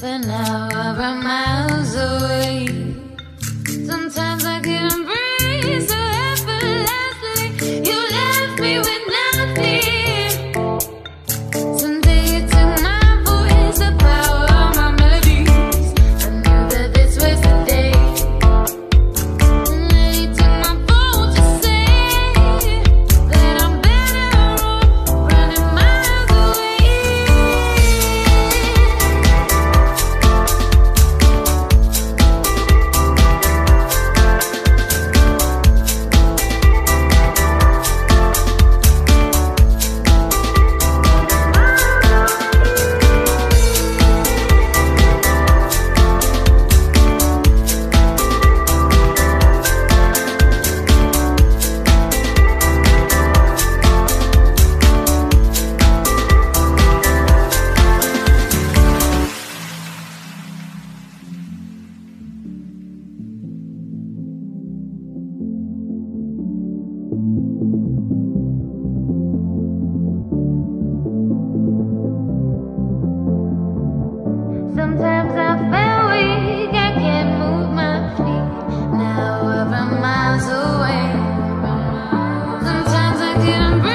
but now we're miles away. Sometimes I can't breathe so effortlessly. You left me with. Sometimes I get embarrassed.